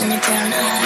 in the brown eyes.